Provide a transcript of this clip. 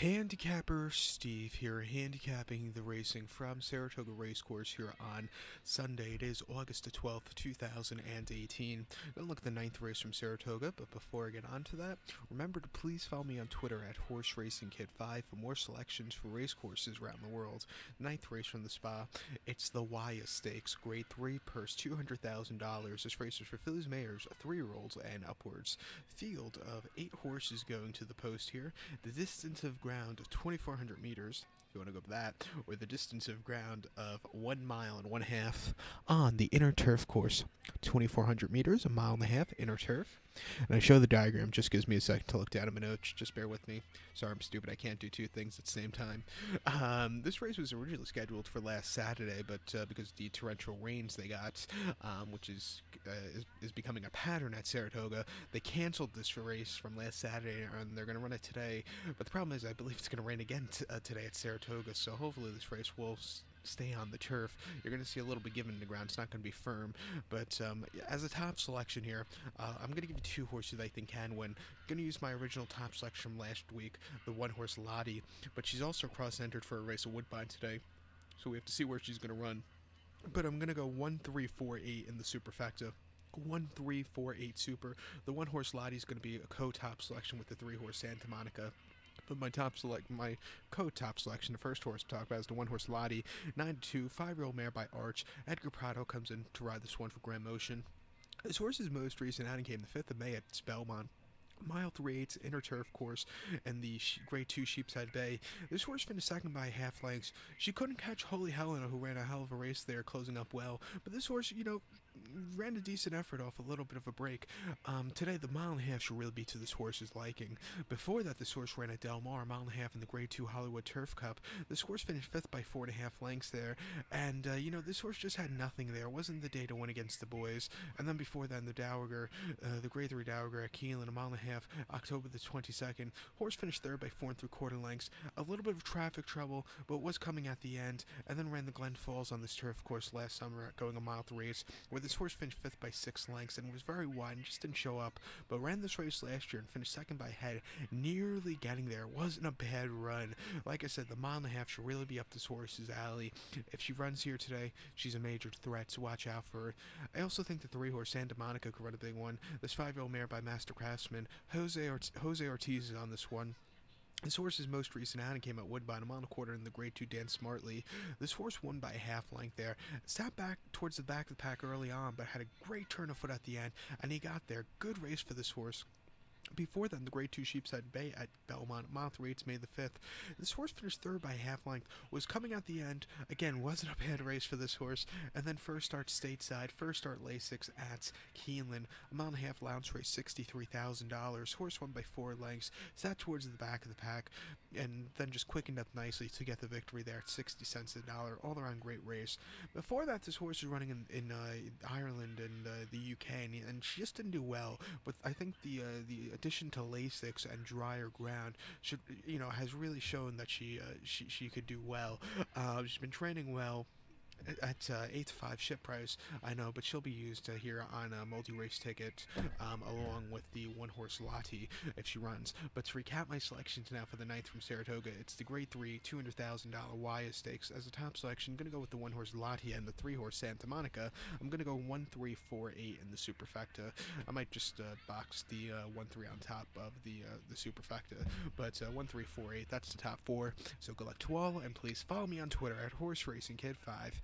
Handicapper Steve here, handicapping the racing from Saratoga Racecourse here on Sunday. It is August the 12th, 2018. Gonna look at the ninth race from Saratoga, but before I get on to that, remember to please follow me on Twitter at Horse Racing Kid 5 for more selections for racecourses around the world. Ninth race from the spa, it's the Waya Stakes, grade 3 purse, $200,000. This race is for fillies, mares, 3 year olds, and upwards. Field of 8 horses going to the post here. The distance of ground of 2,400 meters, if you want to go with that, or the distance of ground of one mile and one half on the inner turf course. 2,400 meters, a mile and a half, inner turf. And I show the diagram, just gives me a second to look down at my notes. Just bear with me. Sorry, I'm stupid. I can't do two things at the same time. Um, this race was originally scheduled for last Saturday, but uh, because the torrential rains they got, um, which is, uh, is, is becoming a pattern at Saratoga, they canceled this race from last Saturday, and they're going to run it today. But the problem is, I believe it's going to rain again uh, today at Saratoga, so hopefully this race will stay on the turf. You're going to see a little bit given in the ground. It's not going to be firm. But um, as a top selection here, uh, I'm going to give you two horses I think can win. Going to use my original top selection from last week, the one horse Lottie. But she's also cross entered for a race of Woodbine today. So we have to see where she's going to run. But I'm going to go 1 3 4 8 in the superfecta. 1 3 4 8 super. The one horse Lottie is going to be a co top selection with the three horse Santa Monica. But my top select, my co-top selection, the first horse to talk about is the one horse Lottie, 9 2, five year old mare by Arch. Edgar Prado comes in to ride this one for Graham Motion. This horse's most recent outing came the 5th of May at Belmont. Mile 3 8 inner turf course and the grade 2 Sheepshead Bay. This horse finished second by half lengths. She couldn't catch Holy Helena, who ran a hell of a race there, closing up well. But this horse, you know, ran a decent effort off a little bit of a break. Um, today, the mile and a half should really be to this horse's liking. Before that, this horse ran at Del Mar, a mile and a half in the Grade 2 Hollywood Turf Cup. This horse finished fifth by four and a half lengths there. And, uh, you know, this horse just had nothing there. It wasn't the day to win against the boys. And then before then, the Dowager, uh, the Grade 3 Dowager at Keeneland, a mile and a half, October the 22nd. Horse finished third by four and three quarter lengths. A little bit of traffic trouble, but was coming at the end. And then ran the Glen Falls on this turf course last summer, going a mile three race, where this horse finished fifth by six lengths and was very wide and just didn't show up. But ran this race last year and finished second by head, nearly getting there. Wasn't a bad run. Like I said, the mile and a half should really be up this horse's alley. If she runs here today, she's a major threat, so watch out for her. I also think the three horse Santa Monica could run a big one. This five year old mare by Master Craftsman. Jose, Ort- Jose Ortiz is on this one. This horse's most recent outing came at Woodbine, a mile and a quarter in the Grade 2 Dance Smartly. This horse won by a half length there. Sat back towards the back of the pack early on, but had a great turn of foot at the end, and he got there. Good race for this horse. Before then, the Grade 2 Sheepshead Bay at Belmont, 3 8 May the 5th. This horse finished third by half length, was coming out the end. Again, wasn't a bad race for this horse. And then first start stateside, first start Lasix at Keeneland, a mile and a half lounge race, $63,000. Horse won by four lengths, sat towards the back of the pack, and then just quickened up nicely to get the victory there at 60 cents a dollar. All around great race. Before that, this horse was running in, in uh, Ireland and uh, the UK, and, and, she just didn't do well. But I think the uh, the addition to Lasix and drier ground you know has really shown that she uh, she she could do well. Uh, she's been training well at uh, 8 to 5 ship price, I know, but she'll be used uh, here on a multi-race ticket um, along with the one-horse Lottie if she runs. But to recap my selections now for the ninth from Saratoga, it's the Grade 3 $200,000 Waya Stakes. As a top selection, I'm going to go with the one-horse Lottie and the three-horse Santa Monica. I'm going to go 1 3 4 8 in the Superfecta. I might just uh, box the uh, 1 3 on top of the uh, the Superfecta, but uh, 1 3 4 8, that's the top four. So good luck to all, and please follow me on Twitter at Horse Racing Kid 5